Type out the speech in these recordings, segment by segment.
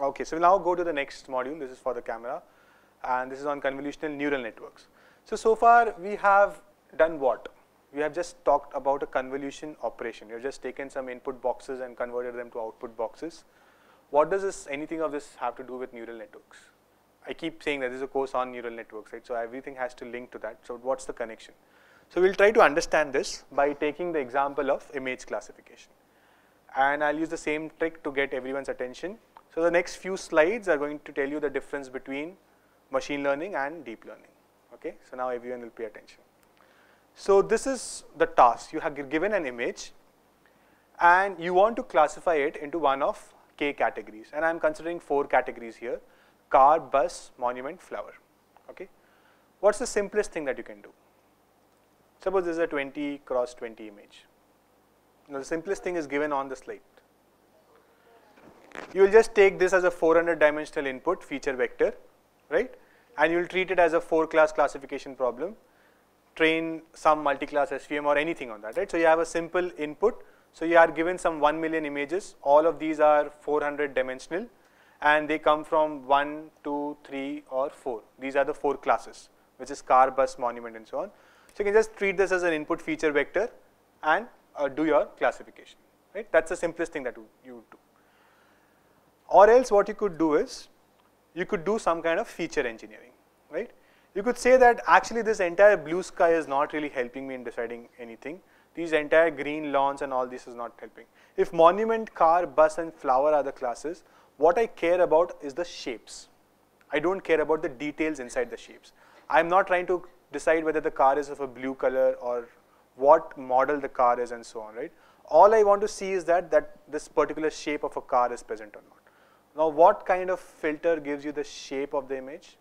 Okay, so we'll now go to the next module. This is for the camera, and this is on convolutional neural networks. So, so far we have done what? We have just talked about a convolution operation. We have just taken some input boxes and converted them to output boxes. What does this, anything of this have to do with neural networks? I keep saying that this is a course on neural networks, right? So everything has to link to that. So what's the connection? So we'll try to understand this by taking the example of image classification. And I'll use the same trick to get everyone's attention. So the next few slides are going to tell you the difference between machine learning and deep learning. Okay, so now everyone will pay attention. So this is the task. You have given an image and you want to classify it into one of k categories. And I'm considering four categories here, car, bus, monument, flower. Okay. What's the simplest thing that you can do? Suppose this is a 20 cross 20 image. Now the simplest thing is given on the slide. You will just take this as a 400 dimensional input feature vector, right? And you will treat it as a four class classification problem, train some multi-class SVM or anything on that, right? So you have a simple input. So you are given some 1 million images. All of these are 400 dimensional and they come from 1, 2, 3 or 4. These are the four classes, which is car, bus, monument and so on. So you can just treat this as an input feature vector and uh, do your classification, right? That's the simplest thing that you would do. Or else what you could do is, you could do some kind of feature engineering, right? You could say that actually this entire blue sky is not really helping me in deciding anything. These entire green lawns and all this is not helping. If monument, car, bus and flower are the classes, what I care about is the shapes. I don't care about the details inside the shapes. I'm not trying to decide whether the car is of a blue color or what model the car is and so on, right? All I want to see is that, that this particular shape of a car is present or not. Now, what kind of filter gives you the shape of the image?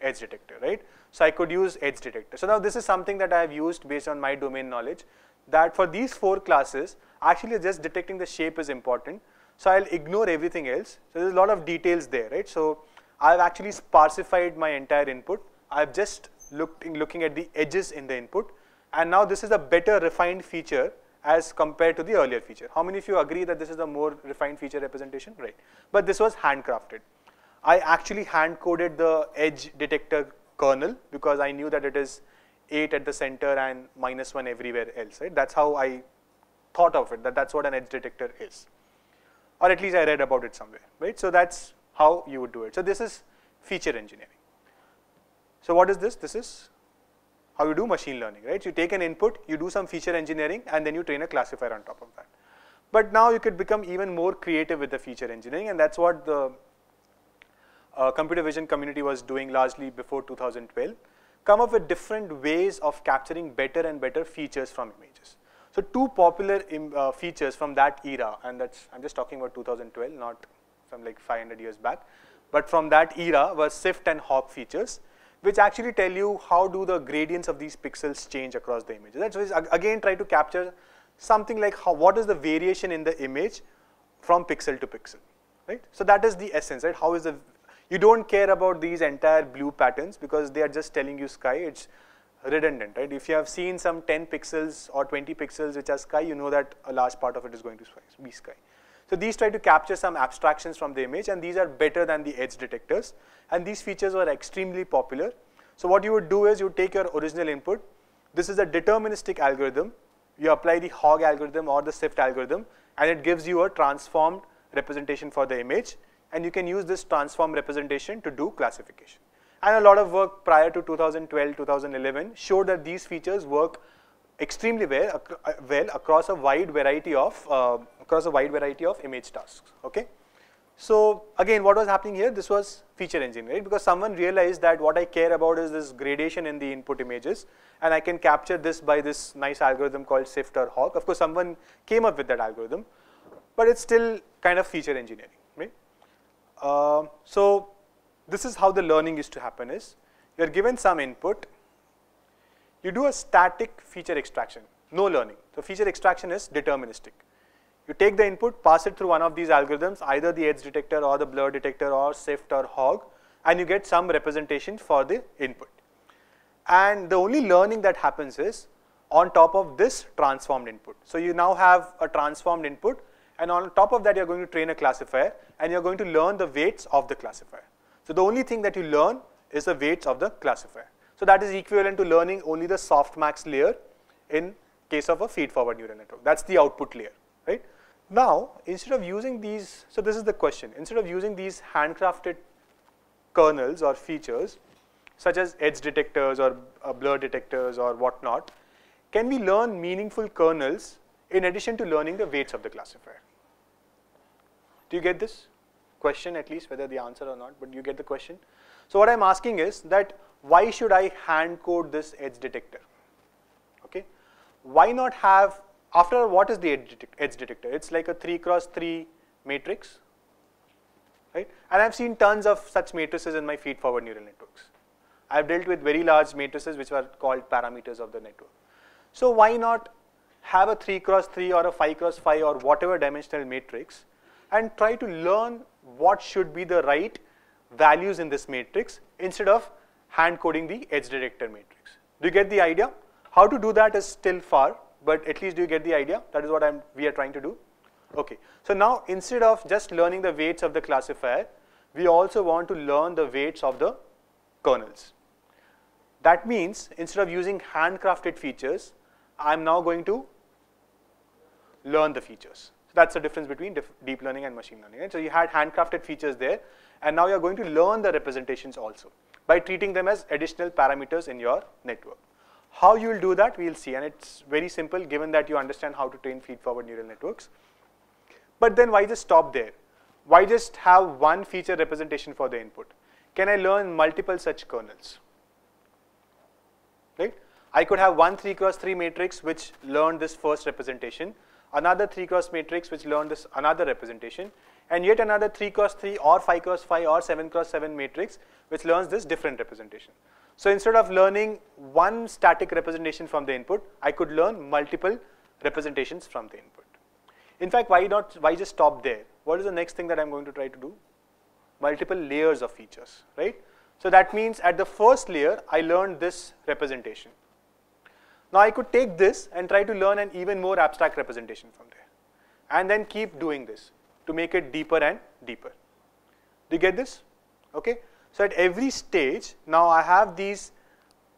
Edge detector, right? So I could use edge detector. So now this is something that I have used based on my domain knowledge that for these four classes, actually just detecting the shape is important. So I'll ignore everything else. So there's a lot of details there, right? So I've actually sparsified my entire input. I've just looking at the edges in the input. And now this is a better refined feature as compared to the earlier feature. How many of you agree that this is a more refined feature representation? Right. But this was handcrafted. I actually hand coded the edge detector kernel because I knew that it is 8 at the center and minus 1 everywhere else. Right? That's how I thought of it, that that's what an edge detector is. Or at least I read about it somewhere. Right? So that's how you would do it. So this is feature engineering. So what is this? This is how you do machine learning, right? You take an input, you do some feature engineering, and then you train a classifier on top of that. But now you could become even more creative with the feature engineering, and that's what the uh, computer vision community was doing largely before 2012. Come up with different ways of capturing better and better features from images. So two popular uh, features from that era, and that's I'm just talking about 2012, not from like 500 years back, but from that era were SIFT and HOG features which actually tell you how do the gradients of these pixels change across the image. That's again try to capture something like how what is the variation in the image from pixel to pixel, right? So that is the essence, right? How is the you don't care about these entire blue patterns because they are just telling you sky. It's redundant, right? If you have seen some 10 pixels or 20 pixels which are sky, you know that a large part of it is going to be sky. So these try to capture some abstractions from the image and these are better than the edge detectors and these features were extremely popular. So what you would do is you take your original input. This is a deterministic algorithm. You apply the HOG algorithm or the SIFT algorithm and it gives you a transformed representation for the image and you can use this transform representation to do classification. And a lot of work prior to 2012, 2011 showed that these features work extremely well, uh, well across a wide variety of uh, across a wide variety of image tasks. Okay. So again, what was happening here? This was feature engineering, right? Because someone realized that what I care about is this gradation in the input images, and I can capture this by this nice algorithm called SIFT or HOG. Of course, someone came up with that algorithm, but it's still kind of feature engineering, right? Uh, so this is how the learning used to happen: is you're given some input, you do a static feature extraction, no learning. So feature extraction is deterministic. You take the input, pass it through one of these algorithms, either the edge detector or the blur detector or SIFT or HOG and you get some representation for the input. And the only learning that happens is on top of this transformed input. So you now have a transformed input and on top of that you're going to train a classifier and you're going to learn the weights of the classifier. So the only thing that you learn is the weights of the classifier. So that is equivalent to learning only the softmax layer in case of a feed-forward neural network. That's the output layer, right? Now, instead of using these, so this is the question, instead of using these handcrafted kernels or features, such as edge detectors or uh, blur detectors or whatnot, can we learn meaningful kernels in addition to learning the weights of the classifier? Do you get this question at least, whether the answer or not, but you get the question? So what I'm asking is that why should I hand code this edge detector? Okay, why not have after what is the edge, detector? It's like a three cross three matrix, right? And I've seen tons of such matrices in my feed-forward neural networks. I've dealt with very large matrices which are called parameters of the network. So why not have a 3 cross 3 or a 5 cross 5 or whatever dimensional matrix and try to learn what should be the right values in this matrix instead of hand coding the edge detector matrix. Do you get the idea? How to do that is still far, but at least do you get the idea? That is what I'm, we are trying to do. Okay, so now instead of just learning the weights of the classifier, we also want to learn the weights of the kernels. That means instead of using handcrafted features, I'm now going to learn the features. So that's the difference between deep learning and machine learning. Right? So you had handcrafted features there, and now you're going to learn the representations also by treating them as additional parameters in your network. How you will do that, we will see, and it's very simple given that you understand how to train feed-forward neural networks. But then why just stop there? Why just have one feature representation for the input? Can I learn multiple such kernels? Right? I could have one 3 cross 3 matrix which learned this first representation, another 3 cross matrix which learned this another representation, and yet another 3 cross 3 or 5 cross 5 or 7 cross 7 matrix which learns this different representation. So instead of learning one static representation from the input, I could learn multiple representations from the input. In fact, why not, why just stop there? What is the next thing that I'm going to try to do? Multiple layers of features, right? So that means at the first layer, I learned this representation. Now I could take this and try to learn an even more abstract representation from there and then keep doing this to make it deeper and deeper. Do you get this? Okay. So at every stage, now I have these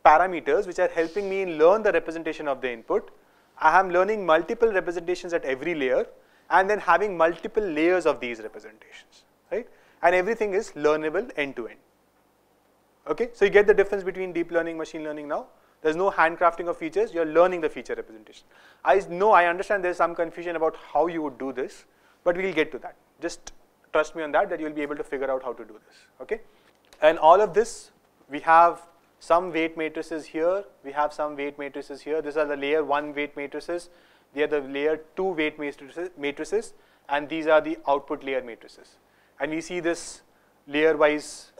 parameters which are helping me learn the representation of the input. I am learning multiple representations at every layer and then having multiple layers of these representations, right? And everything is learnable end to end. Okay, so you get the difference between deep learning, machine learning now. There's no handcrafting of features, you're learning the feature representation. I know, I understand there's some confusion about how you would do this, but we'll get to that. Just trust me on that, that you'll be able to figure out how to do this, okay? And all of this, we have some weight matrices here, we have some weight matrices here. These are the layer 1 weight matrices, they are the layer 2 weight matrices, matrices and these are the output layer matrices. And we see this layer wise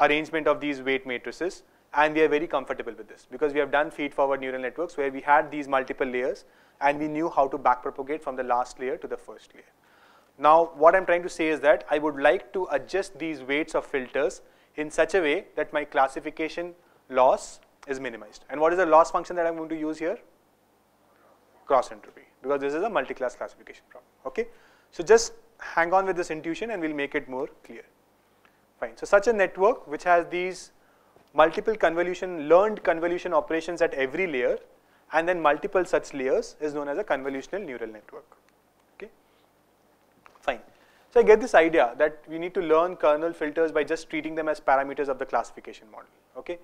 arrangement of these weight matrices and we are very comfortable with this because we have done feed forward neural networks where we had these multiple layers and we knew how to backpropagate from the last layer to the first layer. Now what I'm trying to say is that I would like to adjust these weights of filters in such a way that my classification loss is minimized. And what is the loss function that I'm going to use here? Cross entropy because this is a multi-class classification problem. Okay, So just hang on with this intuition and we'll make it more clear. Fine. So such a network which has these multiple convolution, learned convolution operations at every layer and then multiple such layers is known as a convolutional neural network. So I get this idea that we need to learn kernel filters by just treating them as parameters of the classification model. Okay.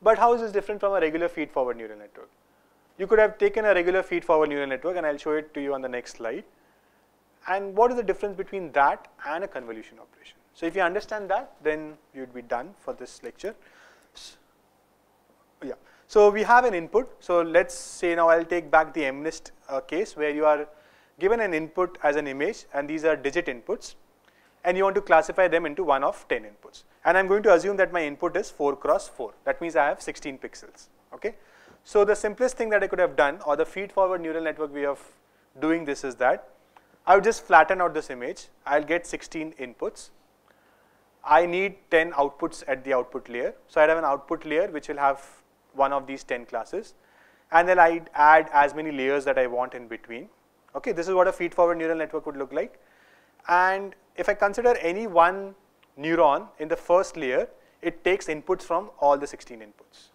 But how is this different from a regular feed forward neural network? You could have taken a regular feed forward neural network and I'll show it to you on the next slide. And what is the difference between that and a convolution operation? So if you understand that, then you'd be done for this lecture. Yeah. So we have an input. So let's say now I'll take back the MNIST uh, case where you are given an input as an image and these are digit inputs and you want to classify them into one of 10 inputs. And I'm going to assume that my input is 4 cross 4. That means I have 16 pixels. Okay. So the simplest thing that I could have done or the feed forward neural network way of doing this is that I would just flatten out this image. I'll get 16 inputs I need 10 outputs at the output layer. So I have an output layer which will have one of these 10 classes. and then I'd add as many layers that I want in between. Okay, this is what a feed-forward neural network would look like. And if I consider any one neuron in the first layer, it takes inputs from all the 16 inputs,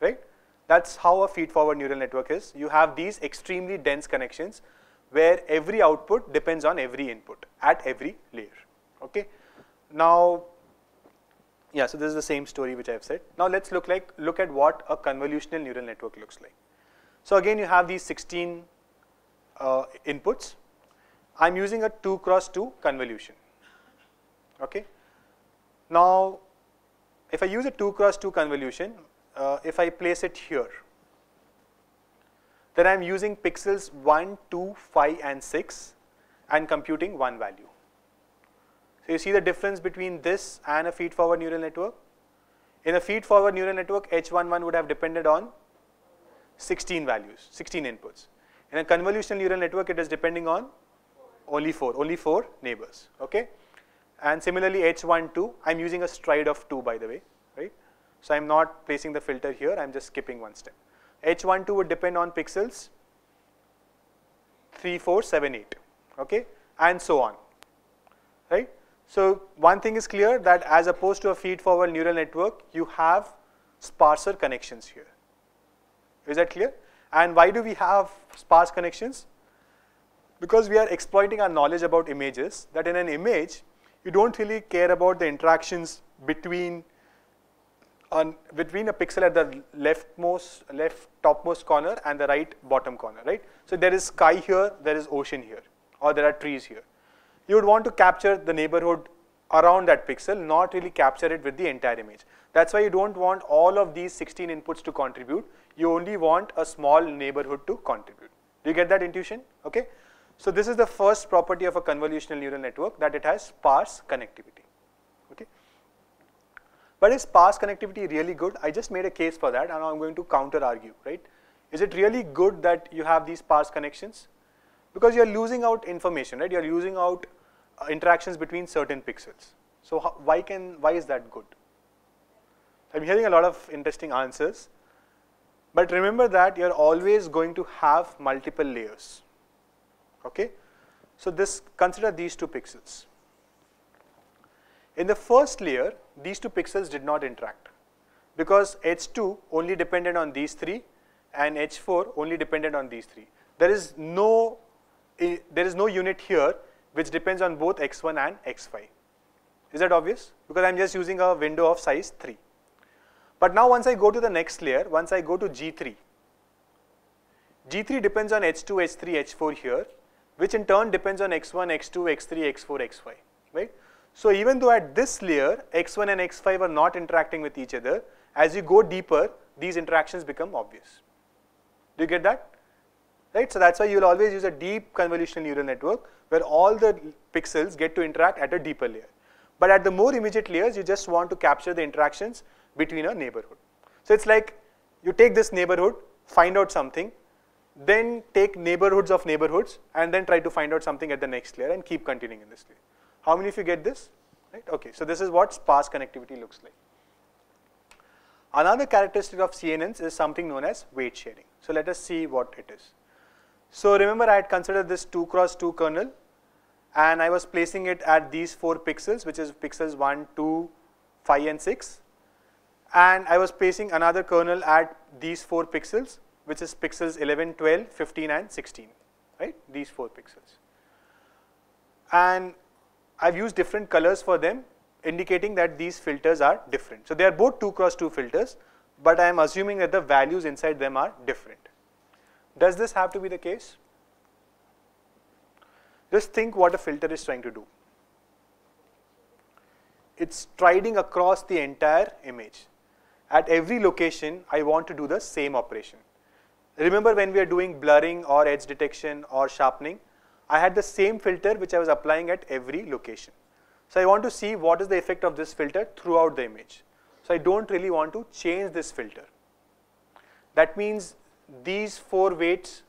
right? That's how a feed-forward neural network is. You have these extremely dense connections where every output depends on every input at every layer, okay? Now, yeah, so this is the same story which I have said. Now let's look like look at what a convolutional neural network looks like. So again, you have these 16 uh, inputs. I'm using a 2 cross 2 convolution. Okay. Now, if I use a 2 cross 2 convolution, uh, if I place it here, then I'm using pixels 1, 2, 5 and 6 and computing one value. So you see the difference between this and a feed-forward neural network? In a feed-forward neural network, H11 would have depended on 16 values, 16 inputs. In a convolutional neural network, it is depending on only 4, only 4 neighbors, okay? And similarly, H12, I'm using a stride of 2 by the way, right? So I'm not placing the filter here, I'm just skipping one step. H12 would depend on pixels 3, 4, 7, 8, okay? And so on, right? So one thing is clear that as opposed to a feed-forward neural network, you have sparser connections here. Is that clear? And why do we have sparse connections? Because we are exploiting our knowledge about images, that in an image, you don't really care about the interactions between on between a pixel at the leftmost left topmost corner and the right bottom corner, right? So there is sky here, there is ocean here, or there are trees here you would want to capture the neighborhood around that pixel, not really capture it with the entire image. That's why you don't want all of these 16 inputs to contribute. You only want a small neighborhood to contribute. Do you get that intuition? Okay. So this is the first property of a convolutional neural network that it has sparse connectivity. Okay. But is sparse connectivity really good? I just made a case for that and I'm going to counter argue, right? Is it really good that you have these sparse connections? Because you're losing out information, right? You're losing out uh, interactions between certain pixels. So how, why can why is that good? I'm hearing a lot of interesting answers, but remember that you're always going to have multiple layers. Okay, so this consider these two pixels. In the first layer, these two pixels did not interact because H2 only depended on these three and H4 only depended on these three. There is no eh, there is no unit here which depends on both x1 and x5. Is that obvious? Because I'm just using a window of size 3. But now once I go to the next layer, once I go to G3, G3 depends on H2, H3, H4 here, which in turn depends on x1, x2, x3, x4, x5, right? So even though at this layer, x1 and x5 are not interacting with each other, as you go deeper, these interactions become obvious. Do you get that? right? So that's why you will always use a deep convolutional neural network where all the pixels get to interact at a deeper layer. But at the more immediate layers, you just want to capture the interactions between a neighborhood. So it's like you take this neighborhood, find out something, then take neighborhoods of neighborhoods, and then try to find out something at the next layer and keep continuing in this layer. How many of you get this? Right? Okay, so this is what sparse connectivity looks like. Another characteristic of CNNs is something known as weight sharing. So let us see what it is. So remember I had considered this 2 cross 2 kernel and I was placing it at these 4 pixels which is pixels 1, 2, 5 and 6 and I was placing another kernel at these 4 pixels which is pixels 11, 12, 15 and 16, right, these 4 pixels. And I've used different colors for them indicating that these filters are different. So they are both 2 cross 2 filters but I am assuming that the values inside them are different. Does this have to be the case? Just think what a filter is trying to do. It's striding across the entire image. At every location, I want to do the same operation. Remember when we are doing blurring or edge detection or sharpening, I had the same filter which I was applying at every location. So I want to see what is the effect of this filter throughout the image. So I don't really want to change this filter. That means these four weights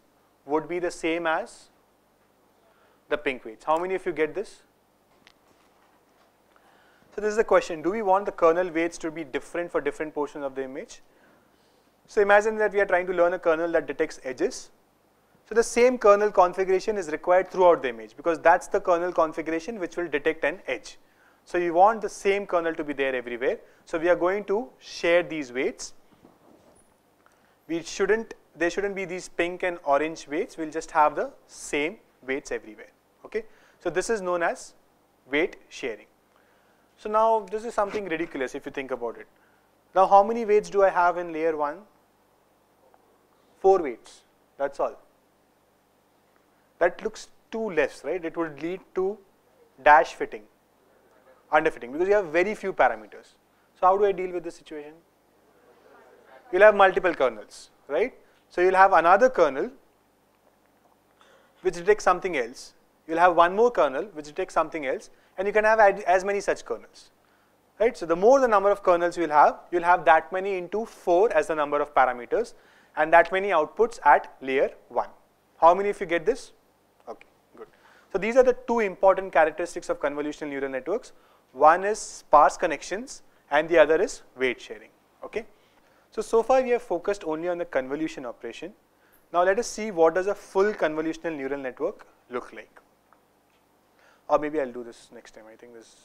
would be the same as the pink weights. How many of you get this? So this is the question, do we want the kernel weights to be different for different portions of the image? So imagine that we are trying to learn a kernel that detects edges. So the same kernel configuration is required throughout the image because that's the kernel configuration which will detect an edge. So you want the same kernel to be there everywhere. So we are going to share these weights. We shouldn't, there shouldn't be these pink and orange weights. We'll just have the same weights everywhere. Okay. So this is known as weight sharing. So now this is something ridiculous if you think about it. Now how many weights do I have in layer 1? 4 weights, that's all. That looks too less, right? It would lead to dash fitting, underfitting because you have very few parameters. So how do I deal with this situation? You'll have multiple kernels, right? So you'll have another kernel which detects something else. You'll have one more kernel which detects something else and you can have as many such kernels. Right? So the more the number of kernels you'll have, you'll have that many into 4 as the number of parameters and that many outputs at layer 1. How many if you get this? Okay, good. So these are the two important characteristics of convolutional neural networks. One is sparse connections and the other is weight sharing. Okay. So, so far we have focused only on the convolution operation. Now let us see what does a full convolutional neural network look like. Or maybe I'll do this next time. I think this.